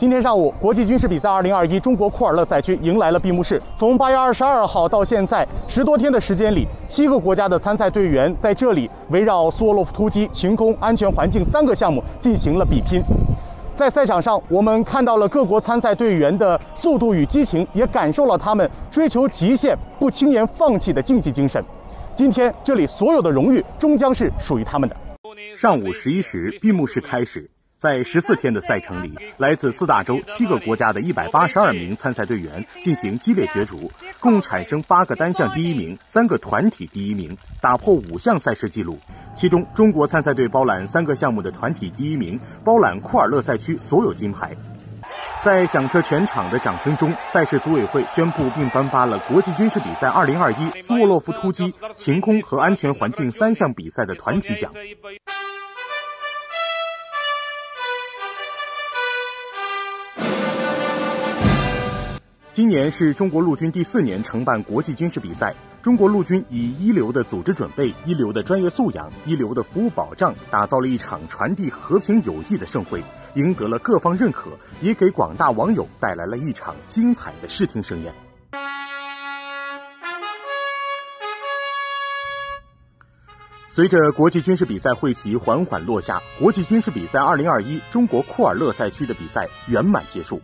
今天上午，国际军事比赛2021中国库尔勒赛区迎来了闭幕式。从8月22号到现在十多天的时间里，七个国家的参赛队员在这里围绕苏沃洛夫突击、晴空、安全环境三个项目进行了比拼。在赛场上，我们看到了各国参赛队员的速度与激情，也感受了他们追求极限、不轻言放弃的竞技精神。今天，这里所有的荣誉终将是属于他们的。上午十一时，闭幕式开始。在十四天的赛程里，来自四大洲七个国家的一百八十二名参赛队员进行激烈角逐，共产生八个单项第一名、三个团体第一名，打破五项赛事纪录。其中，中国参赛队包揽三个项目的团体第一名，包揽库尔勒赛区所有金牌。在响彻全场的掌声中，赛事组委会宣布并颁发了国际军事比赛二零二一苏沃洛夫突击、晴空和安全环境三项比赛的团体奖。今年是中国陆军第四年承办国际军事比赛。中国陆军以一流的组织准备、一流的专业素养、一流的服务保障，打造了一场传递和平友谊的盛会，赢得了各方认可，也给广大网友带来了一场精彩的视听盛宴。随着国际军事比赛会旗缓缓落下，国际军事比赛2021中国库尔勒赛区的比赛圆满结束。